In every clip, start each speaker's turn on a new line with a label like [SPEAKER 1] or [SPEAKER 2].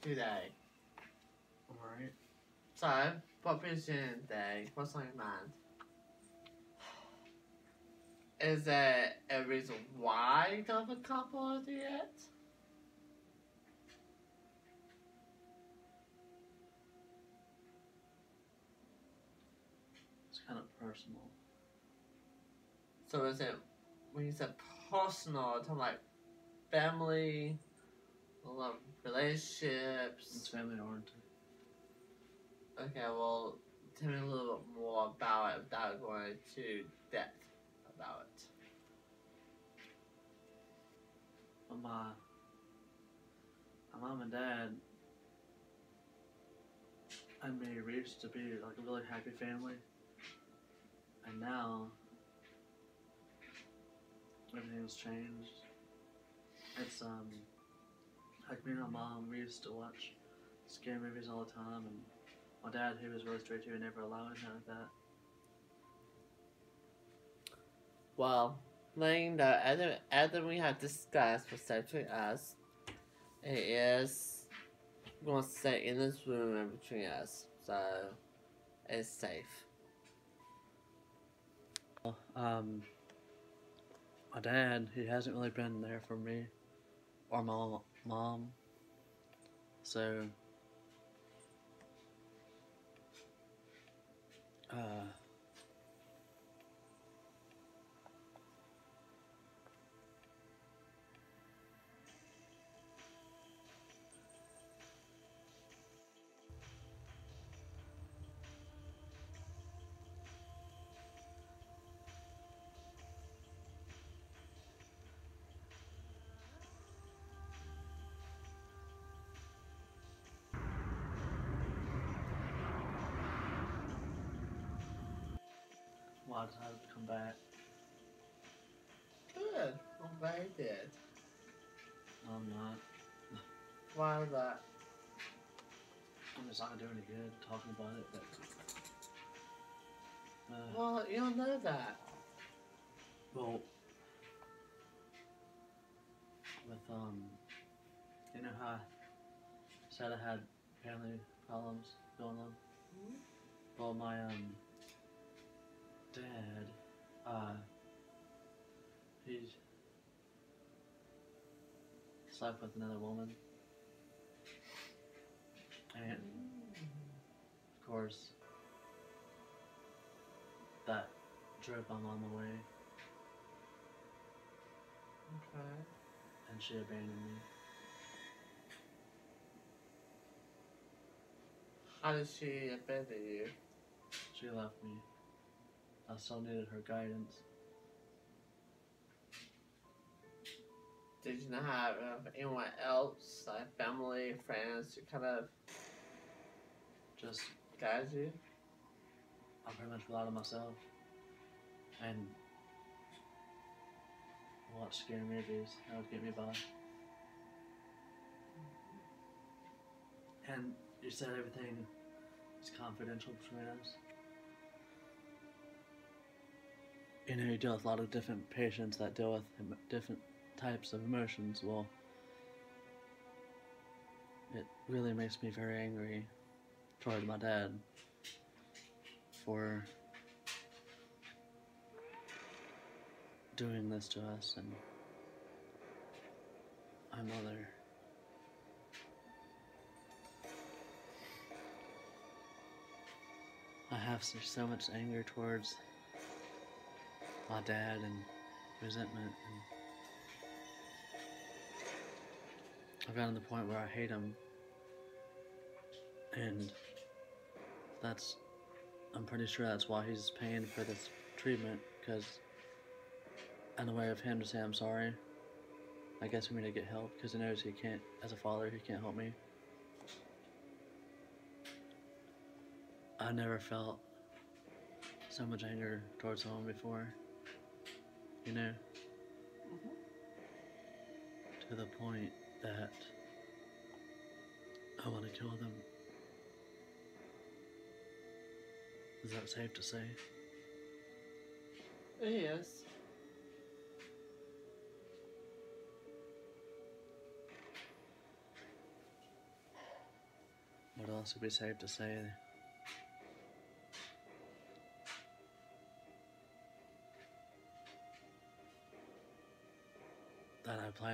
[SPEAKER 1] today?
[SPEAKER 2] Alright.
[SPEAKER 1] So, what vision day? What's on your mind? Is there a reason why you don't have a couple yet?
[SPEAKER 2] It's kind of personal.
[SPEAKER 1] So is it when you said personal, talking like family, love relationships It's
[SPEAKER 2] family oriented.
[SPEAKER 1] Okay, well, tell me a little bit more about it without going to depth about it.
[SPEAKER 2] But my, my mom and dad and me used to be like a really happy family. And now everything's changed. It's um like me and my mom we used to watch scary movies all the time and my dad he was really strict he would never allow anything like that.
[SPEAKER 1] Well, letting you know, as, as we have discussed between us, it is going to stay in this room in between us, so it's safe.
[SPEAKER 2] Um, my dad, he hasn't really been there for me or my mom. So, uh, I decided to come back.
[SPEAKER 1] Good. I'm glad you did.
[SPEAKER 2] I'm not.
[SPEAKER 1] Why is that?
[SPEAKER 2] I'm just not doing any good talking about it, but. Uh,
[SPEAKER 1] Well, you don't know that.
[SPEAKER 2] Well, with um, you know how I said I had family problems going on.
[SPEAKER 1] Mhm.
[SPEAKER 2] Well, my um dad, uh, he slept with another woman, and of course that drove my mom away.
[SPEAKER 1] Okay.
[SPEAKER 2] and she abandoned me.
[SPEAKER 1] How did she abandon you?
[SPEAKER 2] She left me. I still needed her guidance.
[SPEAKER 1] Did you not have uh, anyone else, like family, friends, to kind of
[SPEAKER 2] Just,
[SPEAKER 1] guide you?
[SPEAKER 2] I pretty much relied on myself. And watch scary movies. That would get me by. And you said everything is confidential between us. You know, you deal with a lot of different patients that deal with different types of emotions. Well, it really makes me very angry towards my dad for doing this to us and my mother. I have so, much anger towards my dad and resentment and I've gotten to the point where I hate him. And that's I'm pretty sure that's why he's paying for this treatment because in a way of him to say I'm sorry I guess for me to get help because he knows he can't as a father he can't help me. I never felt so much anger towards someone before you know. Mm-hmm. To the point that I want to kill them. Is that safe to say?
[SPEAKER 1] Yes.
[SPEAKER 2] Would also be safe to say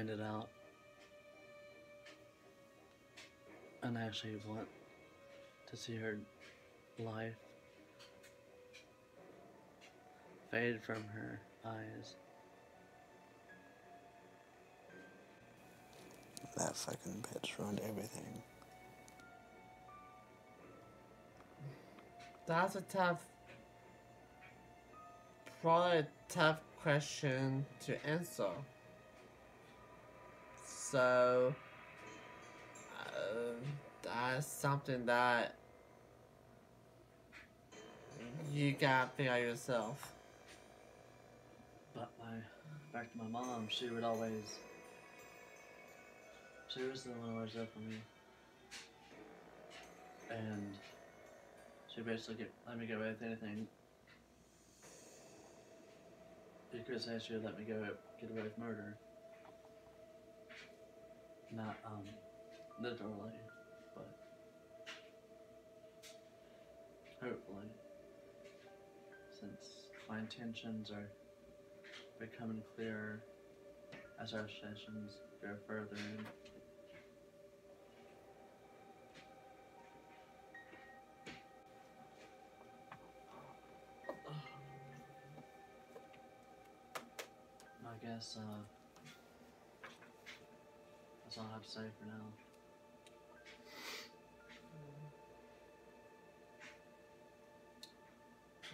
[SPEAKER 2] that I it out and actually want to see her life fade from her eyes.
[SPEAKER 3] That fucking bitch ruined everything.
[SPEAKER 1] That's a tough, probably a tough question to answer. So, uh, that's something that you gotta figure out yourself.
[SPEAKER 2] But my back to my mom, she would always she was the one who always there for me. And she basically get, let me get away with anything. Say she would let me go get away with murder. Not um literally, but hopefully. Since my intentions are becoming clearer as our sessions go further in. I guess uh, have to say for now.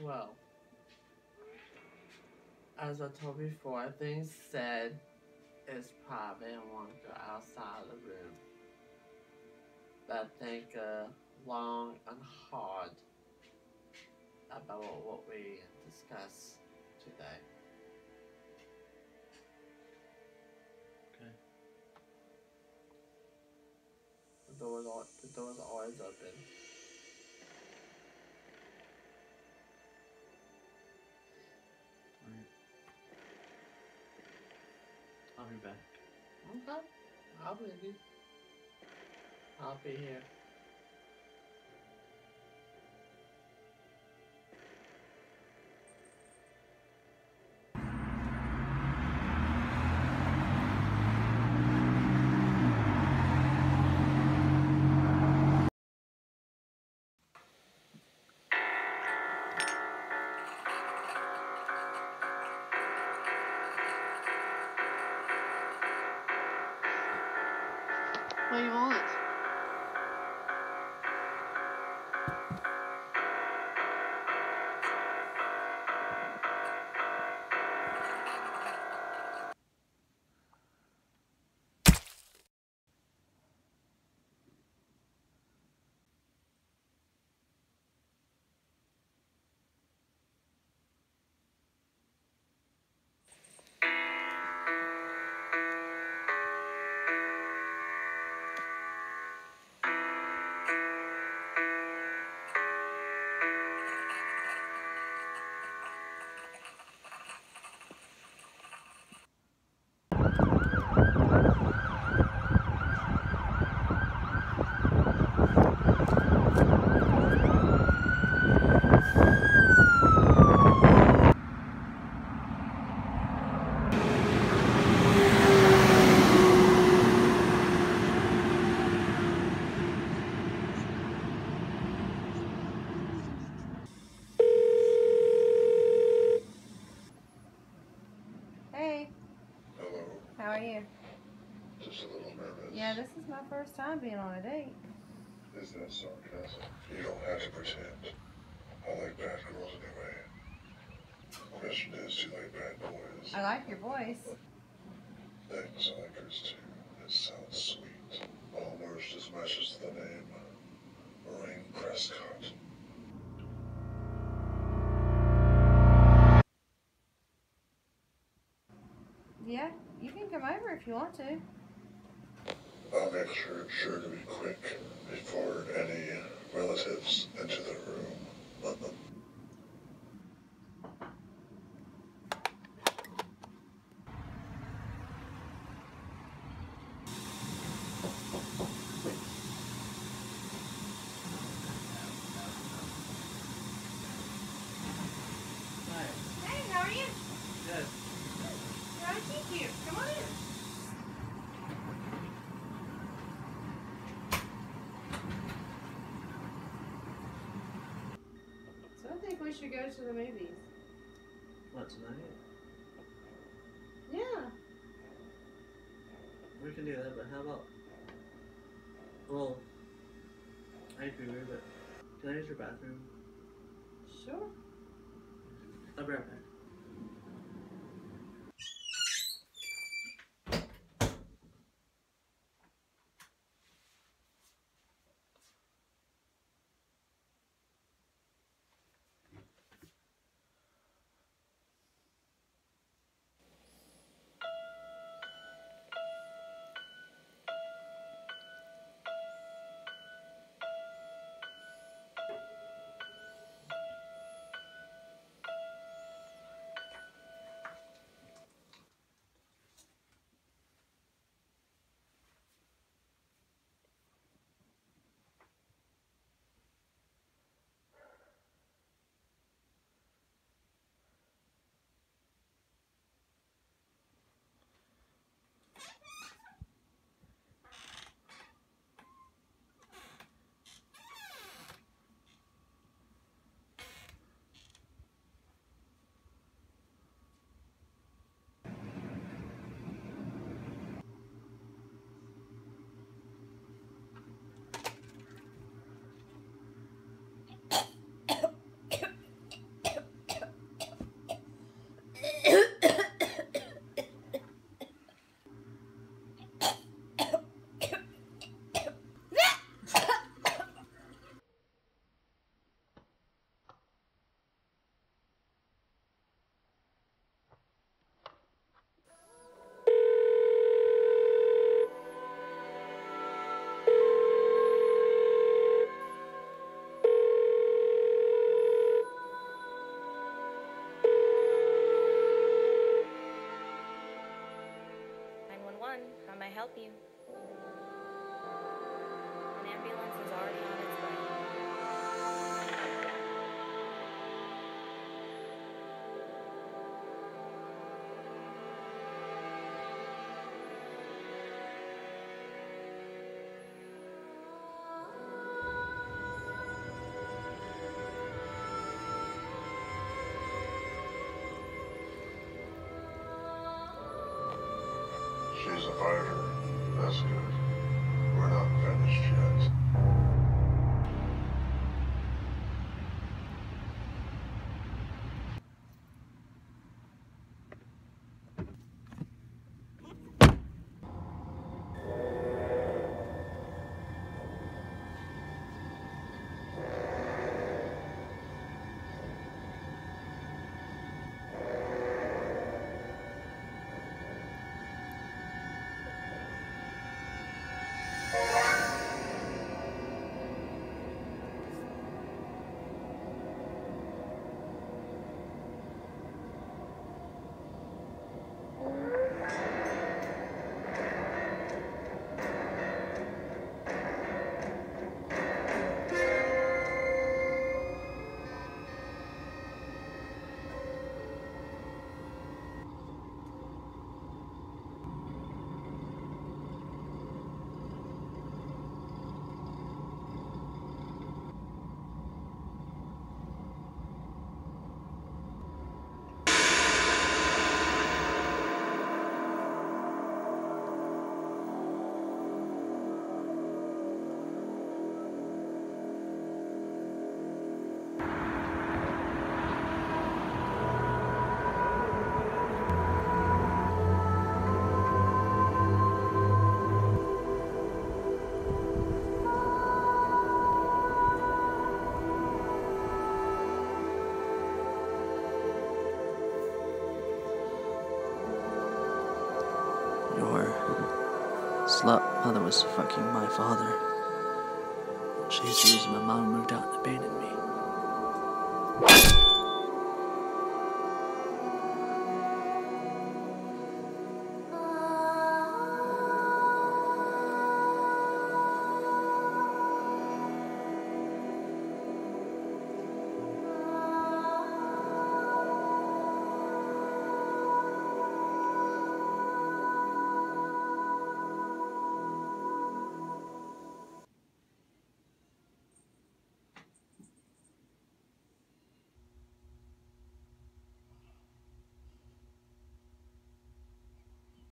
[SPEAKER 1] Well, as I told before, I think said is probably want to go outside the room. But think uh, long and hard about what we discussed today. Door's al- the door's always open.
[SPEAKER 2] Alright. I'll be back.
[SPEAKER 1] Okay, I'll be you. I'll be here.
[SPEAKER 4] What do you want?
[SPEAKER 5] Time being on a date.
[SPEAKER 6] Is that sarcasm? You don't have to pretend. I like bad girls anyway. Question is, do you like bad boys?
[SPEAKER 5] I like your voice.
[SPEAKER 6] Thanks, I like yours too. It sounds sweet. Almost as much as the name. Lorraine Prescott.
[SPEAKER 5] Yeah, you can come over if you want to.
[SPEAKER 6] Make sure, sure to be quick before any relatives enter the room.
[SPEAKER 5] We should go to the movies.
[SPEAKER 2] What tonight?
[SPEAKER 5] Yeah.
[SPEAKER 2] We can do that, but how about? Well, I agree, but can I use your bathroom?
[SPEAKER 5] Sure.
[SPEAKER 2] I'll be right back.
[SPEAKER 4] One. How may I help you? An ambulance is already on its
[SPEAKER 6] She's a fighter. That's good. We're not finished yet.
[SPEAKER 2] Your slut mother was fucking my father. She's the reason my mom moved out and abandoned me.